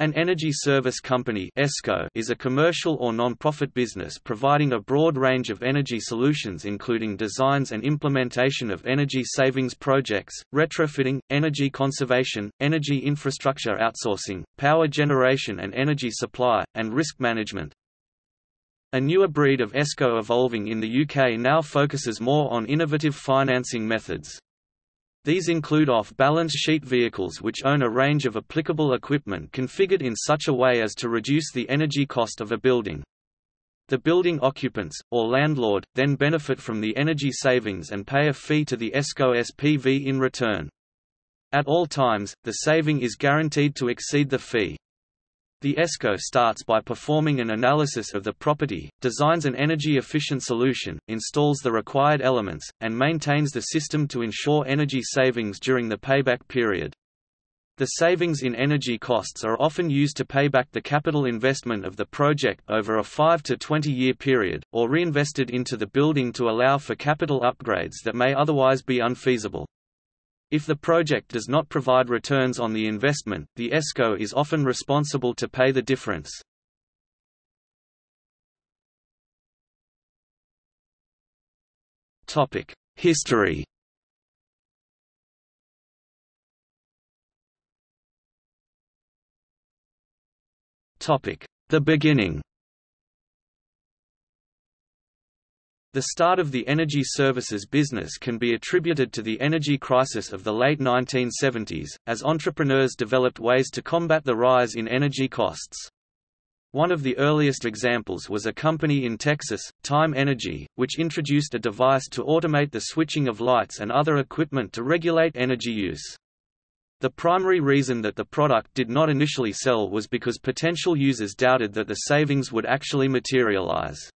An energy service company is a commercial or non-profit business providing a broad range of energy solutions including designs and implementation of energy savings projects, retrofitting, energy conservation, energy infrastructure outsourcing, power generation and energy supply, and risk management. A newer breed of ESCO evolving in the UK now focuses more on innovative financing methods. These include off-balance sheet vehicles which own a range of applicable equipment configured in such a way as to reduce the energy cost of a building. The building occupants, or landlord, then benefit from the energy savings and pay a fee to the ESCO SPV in return. At all times, the saving is guaranteed to exceed the fee. The ESCO starts by performing an analysis of the property, designs an energy-efficient solution, installs the required elements, and maintains the system to ensure energy savings during the payback period. The savings in energy costs are often used to pay back the capital investment of the project over a 5 to 20 year period, or reinvested into the building to allow for capital upgrades that may otherwise be unfeasible. If the project does not provide returns on the investment, the ESCO is often responsible to pay the difference. History The beginning The start of the energy services business can be attributed to the energy crisis of the late 1970s, as entrepreneurs developed ways to combat the rise in energy costs. One of the earliest examples was a company in Texas, Time Energy, which introduced a device to automate the switching of lights and other equipment to regulate energy use. The primary reason that the product did not initially sell was because potential users doubted that the savings would actually materialize.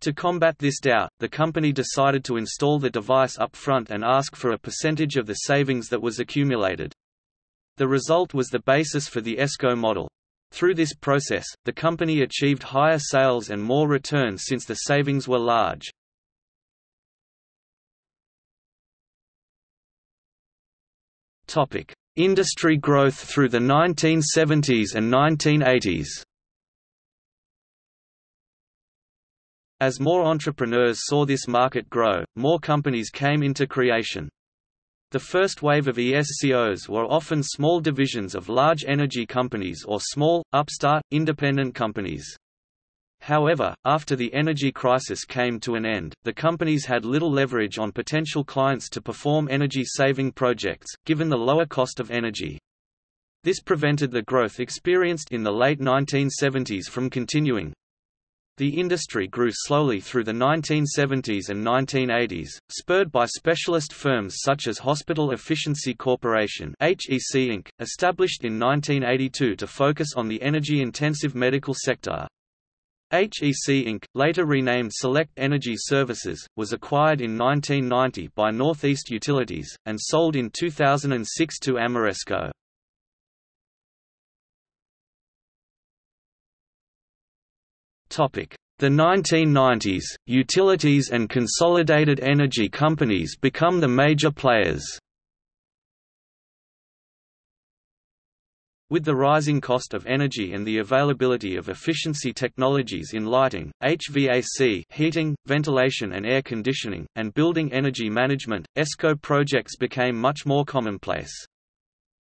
To combat this doubt, the company decided to install the device up front and ask for a percentage of the savings that was accumulated. The result was the basis for the ESCO model. Through this process, the company achieved higher sales and more returns since the savings were large. Industry growth through the 1970s and 1980s As more entrepreneurs saw this market grow, more companies came into creation. The first wave of ESCOs were often small divisions of large energy companies or small, upstart, independent companies. However, after the energy crisis came to an end, the companies had little leverage on potential clients to perform energy-saving projects, given the lower cost of energy. This prevented the growth experienced in the late 1970s from continuing. The industry grew slowly through the 1970s and 1980s, spurred by specialist firms such as Hospital Efficiency Corporation HEC Inc., established in 1982 to focus on the energy-intensive medical sector. HEC Inc., later renamed Select Energy Services, was acquired in 1990 by Northeast Utilities, and sold in 2006 to Ameresco. The 1990s, utilities and consolidated energy companies become the major players. With the rising cost of energy and the availability of efficiency technologies in lighting, HVAC heating, ventilation and air conditioning, and building energy management, ESCO projects became much more commonplace.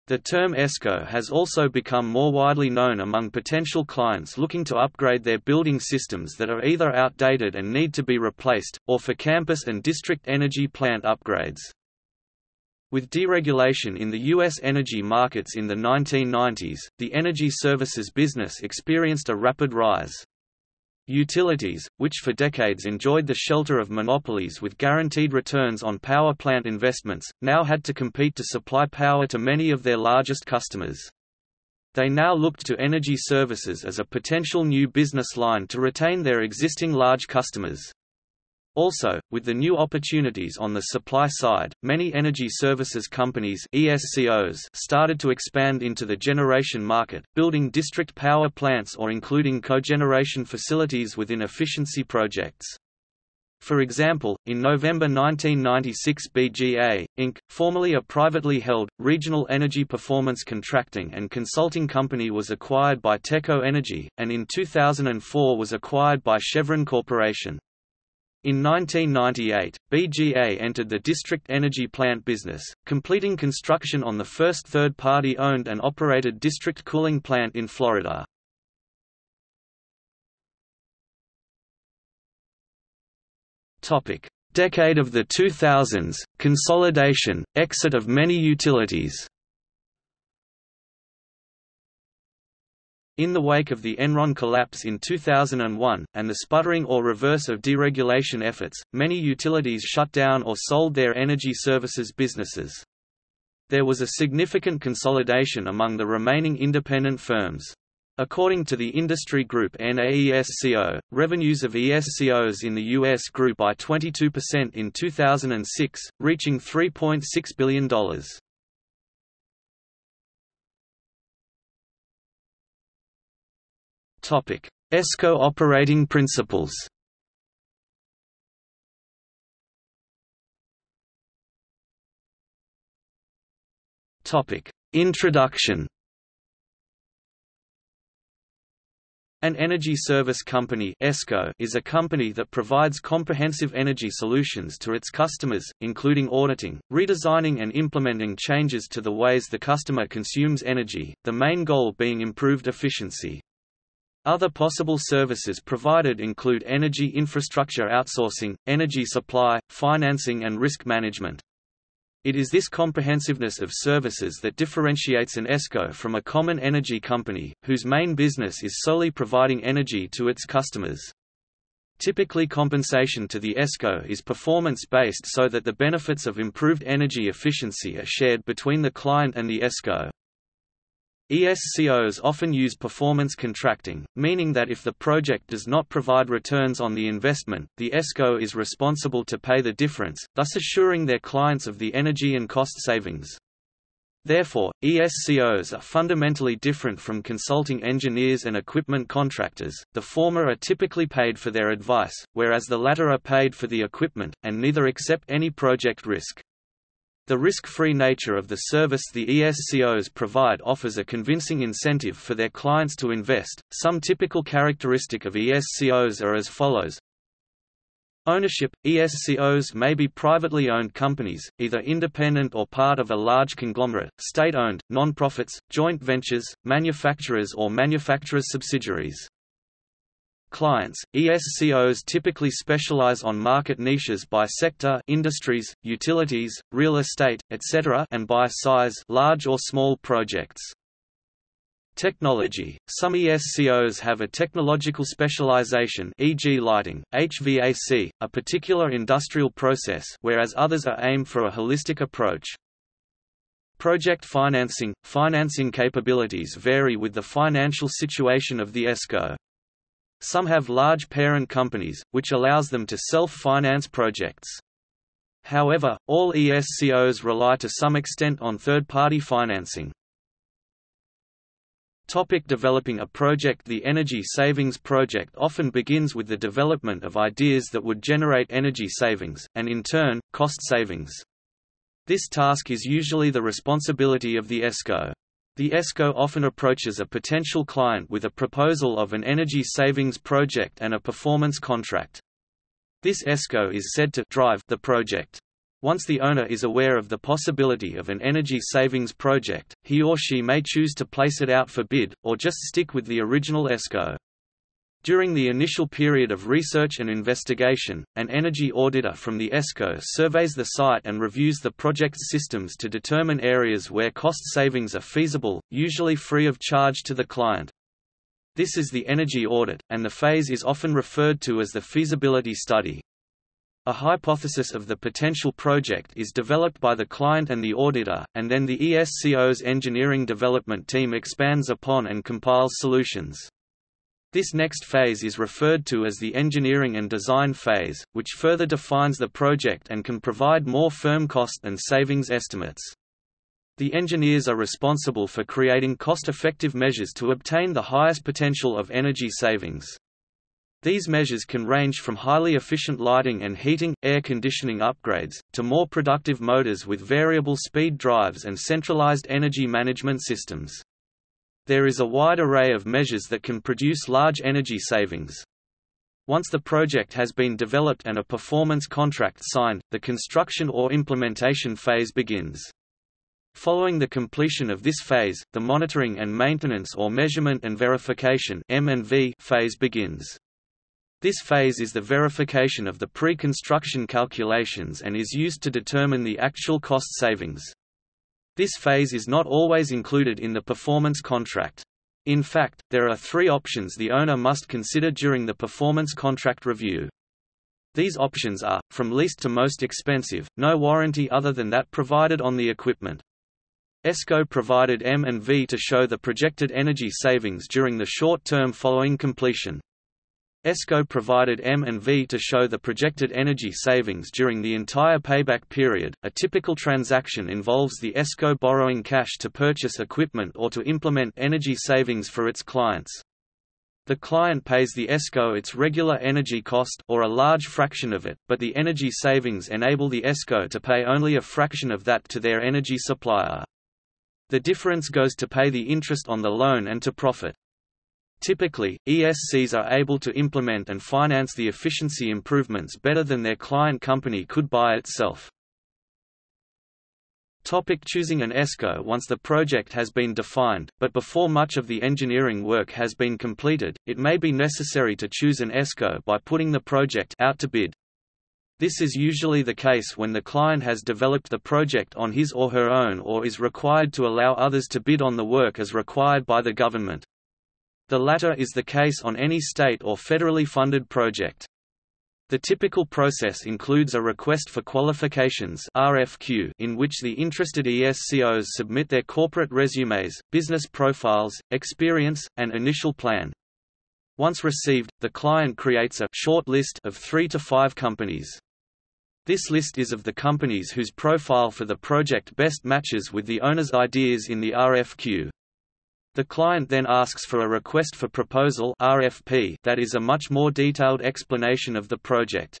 The term ESCO has also become more widely known among potential clients looking to upgrade their building systems that are either outdated and need to be replaced, or for campus and district energy plant upgrades. With deregulation in the U.S. energy markets in the 1990s, the energy services business experienced a rapid rise. Utilities, which for decades enjoyed the shelter of monopolies with guaranteed returns on power plant investments, now had to compete to supply power to many of their largest customers. They now looked to energy services as a potential new business line to retain their existing large customers. Also, with the new opportunities on the supply side, many energy services companies ESCOs started to expand into the generation market, building district power plants or including cogeneration facilities within efficiency projects. For example, in November 1996 BGA, Inc., formerly a privately held, regional energy performance contracting and consulting company was acquired by TECO Energy, and in 2004 was acquired by Chevron Corporation. In 1998, BGA entered the district energy plant business, completing construction on the first third-party owned and operated district cooling plant in Florida. Decade of the 2000s, consolidation, exit of many utilities In the wake of the Enron collapse in 2001, and the sputtering or reverse of deregulation efforts, many utilities shut down or sold their energy services businesses. There was a significant consolidation among the remaining independent firms. According to the industry group NAESCO, revenues of ESCOs in the U.S. grew by 22% in 2006, reaching $3.6 billion. ESCO operating principles. Introduction. An energy service company ESCO is a company that provides comprehensive energy solutions to its customers, including auditing, redesigning and implementing changes to the ways the customer consumes energy, the main goal being improved efficiency. Other possible services provided include energy infrastructure outsourcing, energy supply, financing and risk management. It is this comprehensiveness of services that differentiates an ESCO from a common energy company, whose main business is solely providing energy to its customers. Typically compensation to the ESCO is performance-based so that the benefits of improved energy efficiency are shared between the client and the ESCO. ESCOs often use performance contracting, meaning that if the project does not provide returns on the investment, the ESCO is responsible to pay the difference, thus assuring their clients of the energy and cost savings. Therefore, ESCOs are fundamentally different from consulting engineers and equipment contractors, the former are typically paid for their advice, whereas the latter are paid for the equipment, and neither accept any project risk. The risk-free nature of the service the ESCOs provide offers a convincing incentive for their clients to invest. Some typical characteristic of ESCOs are as follows. Ownership – ESCOs may be privately owned companies, either independent or part of a large conglomerate, state-owned, non-profits, joint ventures, manufacturers or manufacturers' subsidiaries. Clients, ESCOs typically specialize on market niches by sector industries, utilities, real estate, etc. and by size large or small projects. Technology – Some ESCOs have a technological specialization e.g. lighting, HVAC, a particular industrial process whereas others are aimed for a holistic approach. Project financing – Financing capabilities vary with the financial situation of the ESCO. Some have large parent companies, which allows them to self-finance projects. However, all ESCOs rely to some extent on third-party financing. Topic developing a project The energy savings project often begins with the development of ideas that would generate energy savings, and in turn, cost savings. This task is usually the responsibility of the ESCO. The ESCO often approaches a potential client with a proposal of an energy savings project and a performance contract. This ESCO is said to drive the project. Once the owner is aware of the possibility of an energy savings project, he or she may choose to place it out for bid, or just stick with the original ESCO. During the initial period of research and investigation, an energy auditor from the ESCO surveys the site and reviews the project's systems to determine areas where cost savings are feasible, usually free of charge to the client. This is the energy audit, and the phase is often referred to as the feasibility study. A hypothesis of the potential project is developed by the client and the auditor, and then the ESCO's engineering development team expands upon and compiles solutions. This next phase is referred to as the engineering and design phase, which further defines the project and can provide more firm cost and savings estimates. The engineers are responsible for creating cost-effective measures to obtain the highest potential of energy savings. These measures can range from highly efficient lighting and heating, air conditioning upgrades, to more productive motors with variable speed drives and centralized energy management systems. There is a wide array of measures that can produce large energy savings. Once the project has been developed and a performance contract signed, the construction or implementation phase begins. Following the completion of this phase, the monitoring and maintenance or measurement and verification phase begins. This phase is the verification of the pre-construction calculations and is used to determine the actual cost savings. This phase is not always included in the performance contract. In fact, there are three options the owner must consider during the performance contract review. These options are, from least to most expensive, no warranty other than that provided on the equipment. ESCO provided M&V to show the projected energy savings during the short term following completion. ESCO provided M&V to show the projected energy savings during the entire payback period. A typical transaction involves the ESCO borrowing cash to purchase equipment or to implement energy savings for its clients. The client pays the ESCO its regular energy cost or a large fraction of it, but the energy savings enable the ESCO to pay only a fraction of that to their energy supplier. The difference goes to pay the interest on the loan and to profit. Typically, ESCs are able to implement and finance the efficiency improvements better than their client company could by itself. Topic choosing an ESCO Once the project has been defined, but before much of the engineering work has been completed, it may be necessary to choose an ESCO by putting the project out to bid. This is usually the case when the client has developed the project on his or her own or is required to allow others to bid on the work as required by the government. The latter is the case on any state or federally funded project. The typical process includes a request for qualifications RFQ in which the interested ESCOs submit their corporate resumes, business profiles, experience, and initial plan. Once received, the client creates a short list of three to five companies. This list is of the companies whose profile for the project best matches with the owner's ideas in the RFQ. The client then asks for a request for proposal RFP that is a much more detailed explanation of the project.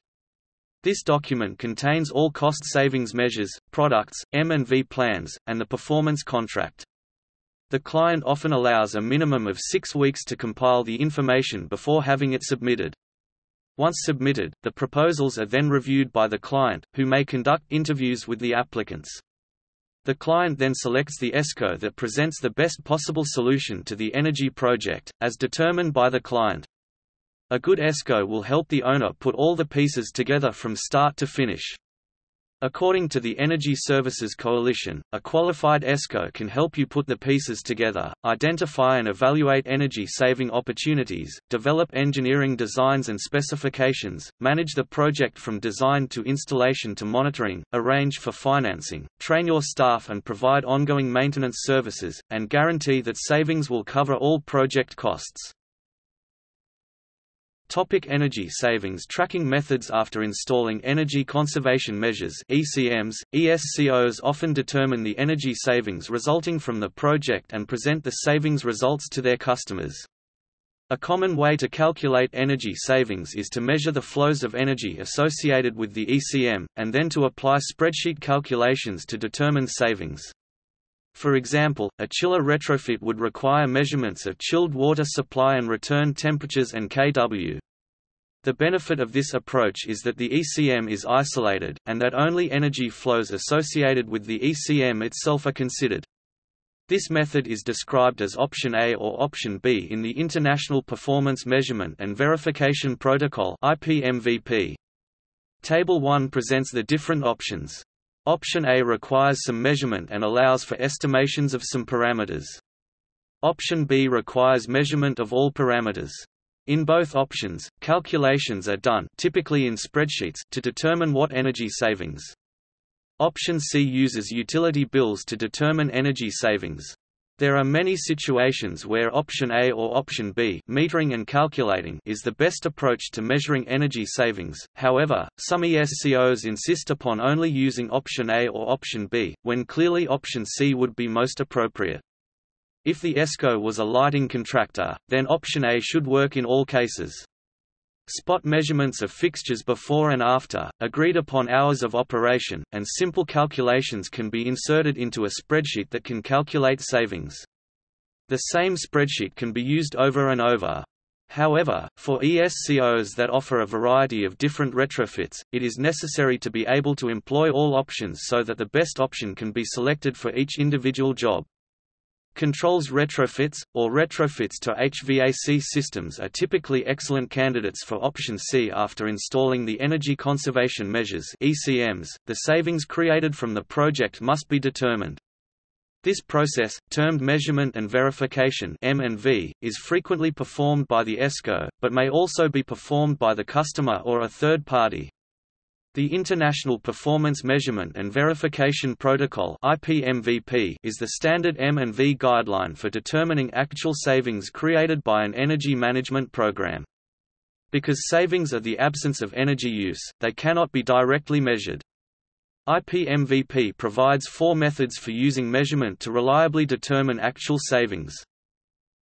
This document contains all cost savings measures, products, M&V plans, and the performance contract. The client often allows a minimum of six weeks to compile the information before having it submitted. Once submitted, the proposals are then reviewed by the client, who may conduct interviews with the applicants. The client then selects the ESCO that presents the best possible solution to the energy project, as determined by the client. A good ESCO will help the owner put all the pieces together from start to finish. According to the Energy Services Coalition, a qualified ESCO can help you put the pieces together, identify and evaluate energy-saving opportunities, develop engineering designs and specifications, manage the project from design to installation to monitoring, arrange for financing, train your staff and provide ongoing maintenance services, and guarantee that savings will cover all project costs. Topic energy savings Tracking methods After installing energy conservation measures ECMs, ESCOs often determine the energy savings resulting from the project and present the savings results to their customers. A common way to calculate energy savings is to measure the flows of energy associated with the ECM, and then to apply spreadsheet calculations to determine savings. For example, a chiller retrofit would require measurements of chilled water supply and return temperatures and kW. The benefit of this approach is that the ECM is isolated, and that only energy flows associated with the ECM itself are considered. This method is described as option A or option B in the International Performance Measurement and Verification Protocol IPMVP. Table 1 presents the different options. Option A requires some measurement and allows for estimations of some parameters. Option B requires measurement of all parameters. In both options, calculations are done typically in spreadsheets to determine what energy savings. Option C uses utility bills to determine energy savings. There are many situations where option A or option B metering and calculating is the best approach to measuring energy savings, however, some ESCOs insist upon only using option A or option B, when clearly option C would be most appropriate. If the ESCO was a lighting contractor, then option A should work in all cases. Spot measurements of fixtures before and after, agreed upon hours of operation, and simple calculations can be inserted into a spreadsheet that can calculate savings. The same spreadsheet can be used over and over. However, for ESCOs that offer a variety of different retrofits, it is necessary to be able to employ all options so that the best option can be selected for each individual job. Controls retrofits, or retrofits to HVAC systems are typically excellent candidates for option C after installing the energy conservation measures ECMs, the savings created from the project must be determined. This process, termed measurement and verification M&V, is frequently performed by the ESCO, but may also be performed by the customer or a third party. The International Performance Measurement and Verification Protocol is the standard M&V guideline for determining actual savings created by an energy management program. Because savings are the absence of energy use, they cannot be directly measured. IPMVP provides four methods for using measurement to reliably determine actual savings.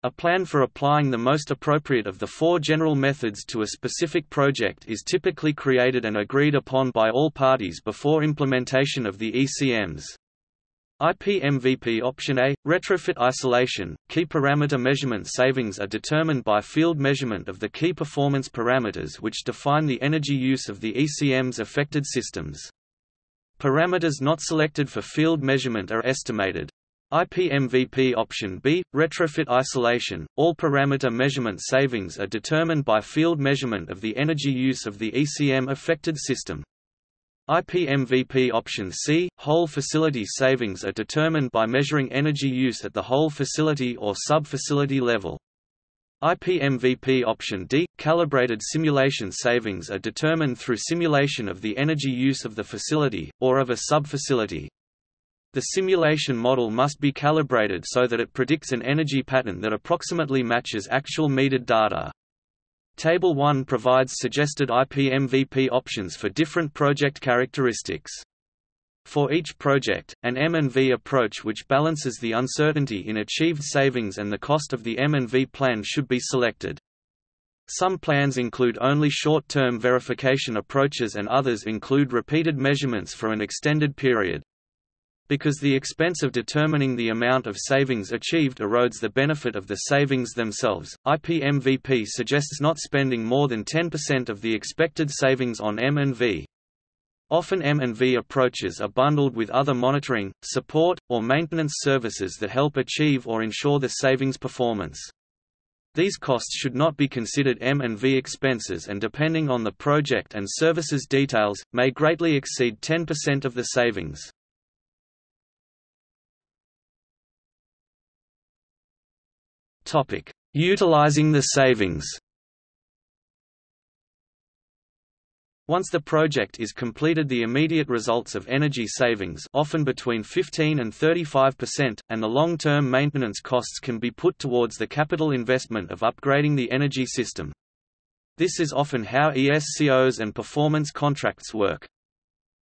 A plan for applying the most appropriate of the four general methods to a specific project is typically created and agreed upon by all parties before implementation of the ECMs. IPMVP Option A – Retrofit isolation – Key parameter measurement savings are determined by field measurement of the key performance parameters which define the energy use of the ECM's affected systems. Parameters not selected for field measurement are estimated. IPMVP Option B – Retrofit isolation – All parameter measurement savings are determined by field measurement of the energy use of the ECM-affected system. IPMVP Option C – Whole facility savings are determined by measuring energy use at the whole facility or sub-facility level. IPMVP Option D – Calibrated simulation savings are determined through simulation of the energy use of the facility, or of a sub-facility. The simulation model must be calibrated so that it predicts an energy pattern that approximately matches actual metered data. Table 1 provides suggested IPMVP options for different project characteristics. For each project, an M&V approach which balances the uncertainty in achieved savings and the cost of the M&V plan should be selected. Some plans include only short-term verification approaches and others include repeated measurements for an extended period. Because the expense of determining the amount of savings achieved erodes the benefit of the savings themselves, IPMVP suggests not spending more than 10% of the expected savings on M&V. Often M&V approaches are bundled with other monitoring, support, or maintenance services that help achieve or ensure the savings performance. These costs should not be considered M&V expenses and depending on the project and services details, may greatly exceed 10% of the savings. Topic: Utilizing the savings. Once the project is completed the immediate results of energy savings often between 15 and 35%, and the long-term maintenance costs can be put towards the capital investment of upgrading the energy system. This is often how ESCOs and performance contracts work.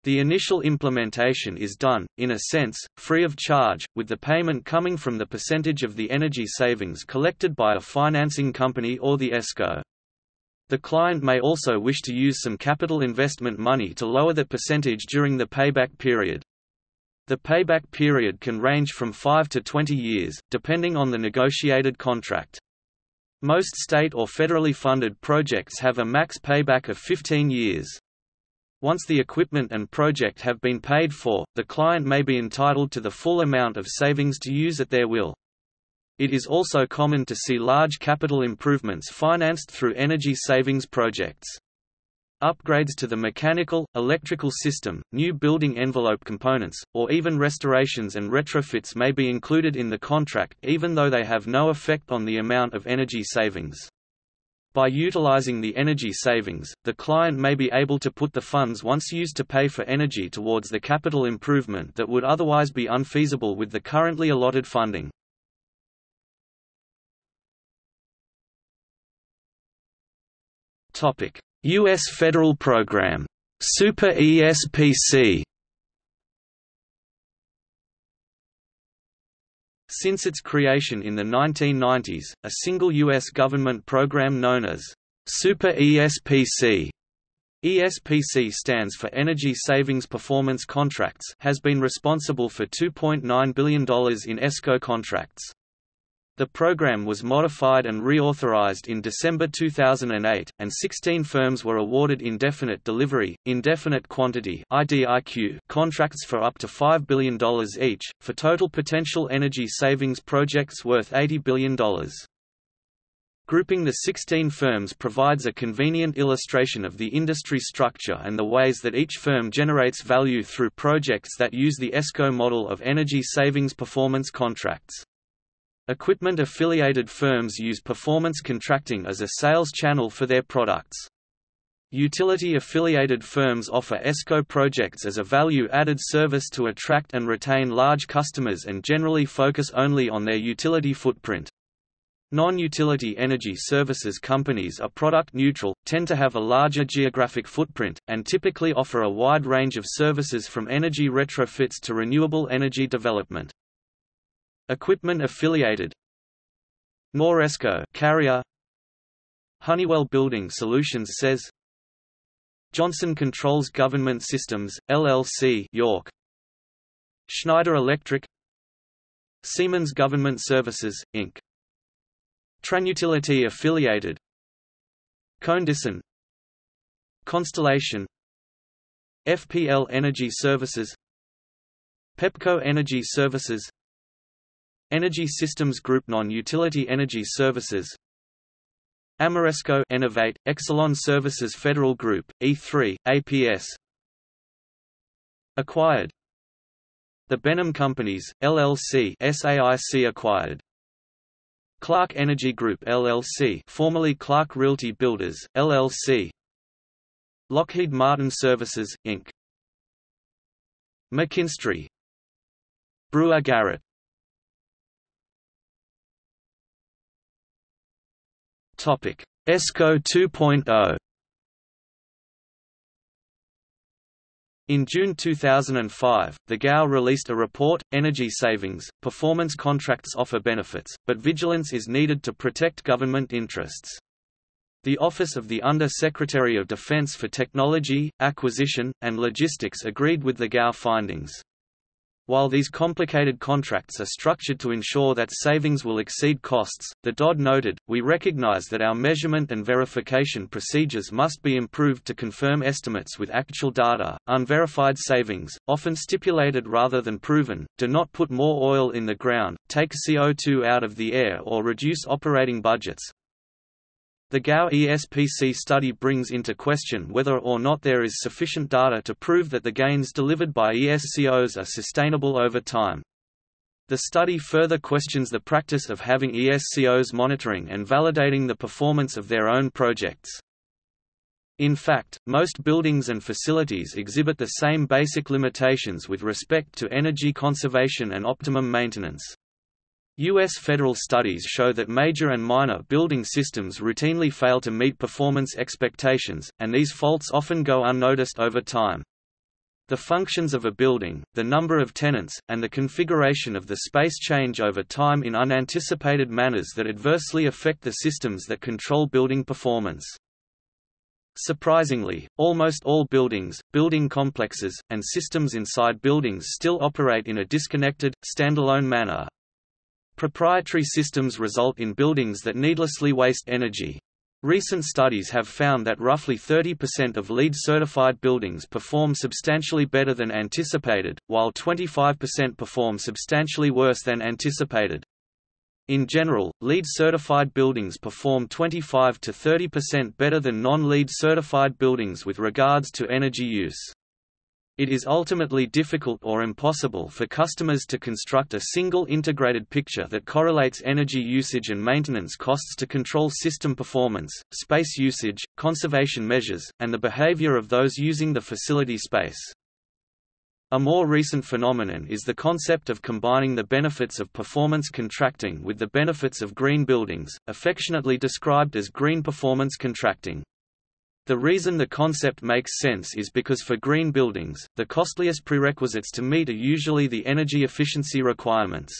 The initial implementation is done, in a sense, free of charge, with the payment coming from the percentage of the energy savings collected by a financing company or the ESCO. The client may also wish to use some capital investment money to lower the percentage during the payback period. The payback period can range from 5 to 20 years, depending on the negotiated contract. Most state or federally funded projects have a max payback of 15 years. Once the equipment and project have been paid for, the client may be entitled to the full amount of savings to use at their will. It is also common to see large capital improvements financed through energy savings projects. Upgrades to the mechanical, electrical system, new building envelope components, or even restorations and retrofits may be included in the contract even though they have no effect on the amount of energy savings. By utilizing the energy savings, the client may be able to put the funds once used to pay for energy towards the capital improvement that would otherwise be unfeasible with the currently allotted funding. U.S. federal program, Super ESPC Since its creation in the 1990s, a single U.S. government program known as Super ESPC ESPC stands for Energy Savings Performance Contracts has been responsible for $2.9 billion in ESCO contracts. The program was modified and reauthorized in December 2008, and 16 firms were awarded indefinite delivery, indefinite quantity IDIQ contracts for up to $5 billion each, for total potential energy savings projects worth $80 billion. Grouping the 16 firms provides a convenient illustration of the industry structure and the ways that each firm generates value through projects that use the ESCO model of energy savings performance contracts. Equipment-affiliated firms use performance contracting as a sales channel for their products. Utility-affiliated firms offer ESCO projects as a value-added service to attract and retain large customers and generally focus only on their utility footprint. Non-utility energy services companies are product neutral, tend to have a larger geographic footprint, and typically offer a wide range of services from energy retrofits to renewable energy development. Equipment affiliated. NORESCO carrier. Honeywell Building Solutions says Johnson Controls Government Systems, LLC York. Schneider Electric. Siemens Government Services, Inc. Trane Utility affiliated. ConEdison Constellation. FPL Energy Services. Pepco Energy Services Energy Systems Group Non-Utility Energy Services. Ameresco Innovate, Exelon Services Federal Group, E3, APS Acquired. The Benham Companies, LLC SAIC acquired. Clark Energy Group LLC formerly Clark Realty Builders, LLC Lockheed Martin Services, Inc. McKinstry. Brewer Garrett ESCO 2.0 In June 2005, the GAO released a report, Energy Savings, Performance Contracts Offer Benefits, but vigilance is needed to protect government interests. The Office of the Under-Secretary of Defense for Technology, Acquisition, and Logistics agreed with the GAO findings. While these complicated contracts are structured to ensure that savings will exceed costs, the DOD noted, we recognize that our measurement and verification procedures must be improved to confirm estimates with actual data. Unverified savings, often stipulated rather than proven, do not put more oil in the ground, take CO2 out of the air or reduce operating budgets, the GAO ESPC study brings into question whether or not there is sufficient data to prove that the gains delivered by ESCOs are sustainable over time. The study further questions the practice of having ESCOs monitoring and validating the performance of their own projects. In fact, most buildings and facilities exhibit the same basic limitations with respect to energy conservation and optimum maintenance. U.S. federal studies show that major and minor building systems routinely fail to meet performance expectations, and these faults often go unnoticed over time. The functions of a building, the number of tenants, and the configuration of the space change over time in unanticipated manners that adversely affect the systems that control building performance. Surprisingly, almost all buildings, building complexes, and systems inside buildings still operate in a disconnected, standalone manner. Proprietary systems result in buildings that needlessly waste energy. Recent studies have found that roughly 30% of LEED certified buildings perform substantially better than anticipated, while 25% perform substantially worse than anticipated. In general, LEED certified buildings perform 25 to 30% better than non-LEED certified buildings with regards to energy use. It is ultimately difficult or impossible for customers to construct a single integrated picture that correlates energy usage and maintenance costs to control system performance, space usage, conservation measures, and the behavior of those using the facility space. A more recent phenomenon is the concept of combining the benefits of performance contracting with the benefits of green buildings, affectionately described as green performance contracting. The reason the concept makes sense is because for green buildings, the costliest prerequisites to meet are usually the energy efficiency requirements.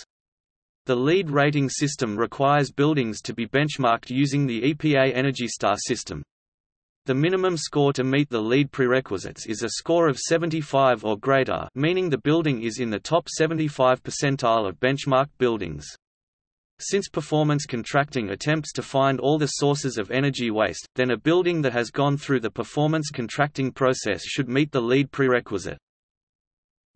The LEED rating system requires buildings to be benchmarked using the EPA Energy Star system. The minimum score to meet the LEED prerequisites is a score of 75 or greater meaning the building is in the top 75 percentile of benchmarked buildings. Since performance contracting attempts to find all the sources of energy waste, then a building that has gone through the performance contracting process should meet the LEED prerequisite.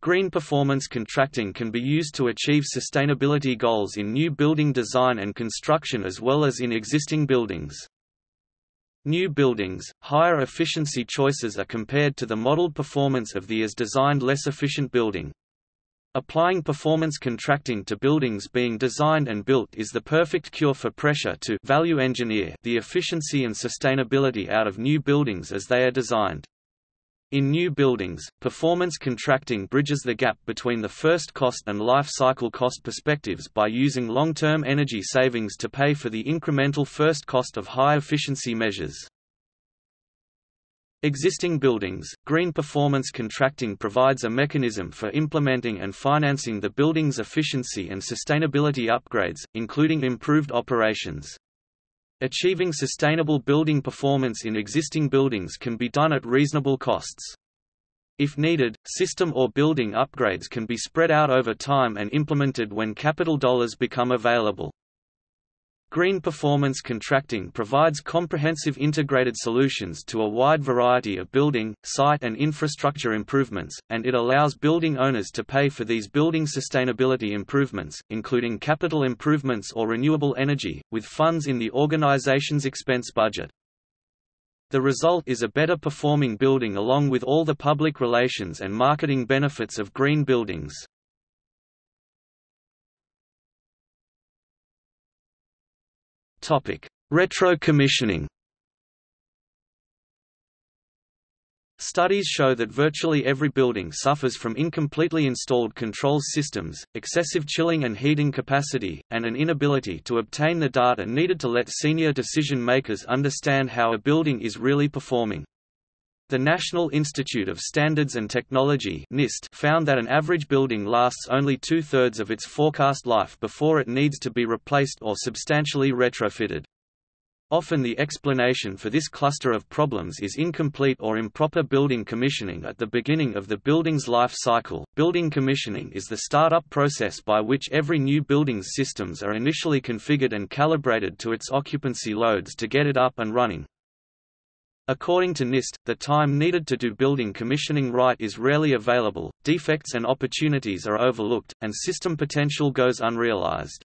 Green performance contracting can be used to achieve sustainability goals in new building design and construction as well as in existing buildings. New buildings, higher efficiency choices are compared to the modeled performance of the as-designed less efficient building. Applying performance contracting to buildings being designed and built is the perfect cure for pressure to value engineer the efficiency and sustainability out of new buildings as they are designed. In new buildings, performance contracting bridges the gap between the first cost and life cycle cost perspectives by using long-term energy savings to pay for the incremental first cost of high-efficiency measures. Existing buildings, green performance contracting provides a mechanism for implementing and financing the building's efficiency and sustainability upgrades, including improved operations. Achieving sustainable building performance in existing buildings can be done at reasonable costs. If needed, system or building upgrades can be spread out over time and implemented when capital dollars become available. Green performance contracting provides comprehensive integrated solutions to a wide variety of building, site and infrastructure improvements, and it allows building owners to pay for these building sustainability improvements, including capital improvements or renewable energy, with funds in the organization's expense budget. The result is a better performing building along with all the public relations and marketing benefits of green buildings. Retro-commissioning Studies show that virtually every building suffers from incompletely installed control systems, excessive chilling and heating capacity, and an inability to obtain the data needed to let senior decision makers understand how a building is really performing. The National Institute of Standards and Technology NIST found that an average building lasts only two-thirds of its forecast life before it needs to be replaced or substantially retrofitted. Often the explanation for this cluster of problems is incomplete or improper building commissioning at the beginning of the building's life cycle. Building commissioning is the startup process by which every new building's systems are initially configured and calibrated to its occupancy loads to get it up and running. According to NIST, the time needed to do building commissioning right is rarely available, defects and opportunities are overlooked, and system potential goes unrealized.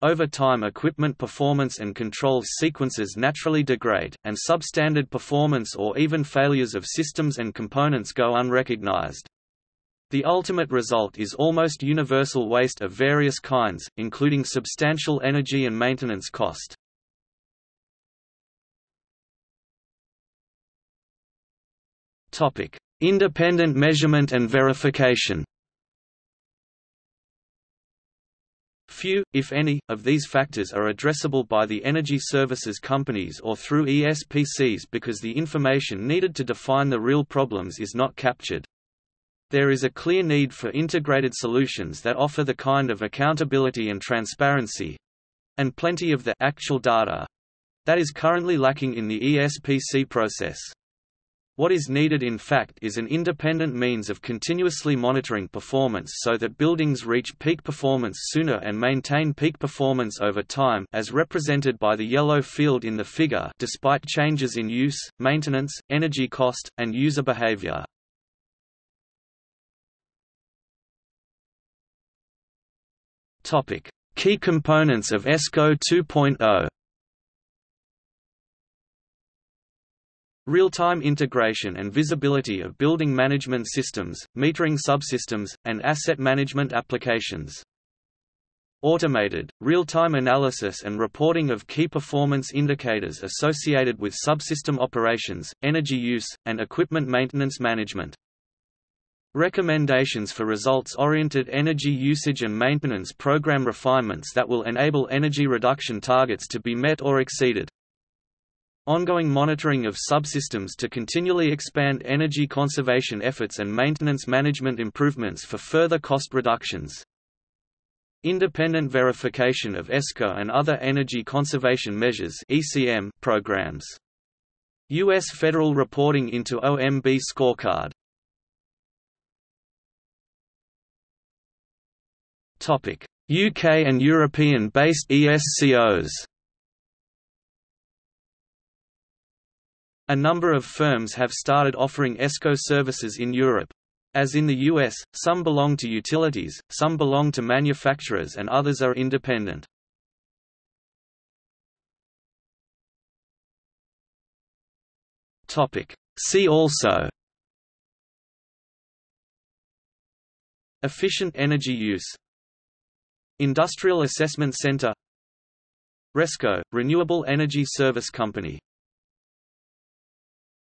Over time equipment performance and control sequences naturally degrade, and substandard performance or even failures of systems and components go unrecognized. The ultimate result is almost universal waste of various kinds, including substantial energy and maintenance cost. Topic: Independent measurement and verification. Few, if any, of these factors are addressable by the energy services companies or through ESPCs because the information needed to define the real problems is not captured. There is a clear need for integrated solutions that offer the kind of accountability and transparency and plenty of the actual data that is currently lacking in the ESPC process. What is needed in fact is an independent means of continuously monitoring performance so that buildings reach peak performance sooner and maintain peak performance over time as represented by the yellow field in the figure despite changes in use, maintenance, energy cost, and user behavior. Key components of ESCO 2.0 Real-time integration and visibility of building management systems, metering subsystems, and asset management applications. Automated, real-time analysis and reporting of key performance indicators associated with subsystem operations, energy use, and equipment maintenance management. Recommendations for results-oriented energy usage and maintenance program refinements that will enable energy reduction targets to be met or exceeded. Ongoing monitoring of subsystems to continually expand energy conservation efforts and maintenance management improvements for further cost reductions. Independent verification of ESCO and other energy conservation measures ECM programs. U.S. federal reporting into OMB scorecard. UK and European-based ESCOs A number of firms have started offering ESCO services in Europe. As in the US, some belong to utilities, some belong to manufacturers and others are independent. See also Efficient energy use Industrial Assessment Center RESCO, Renewable Energy Service Company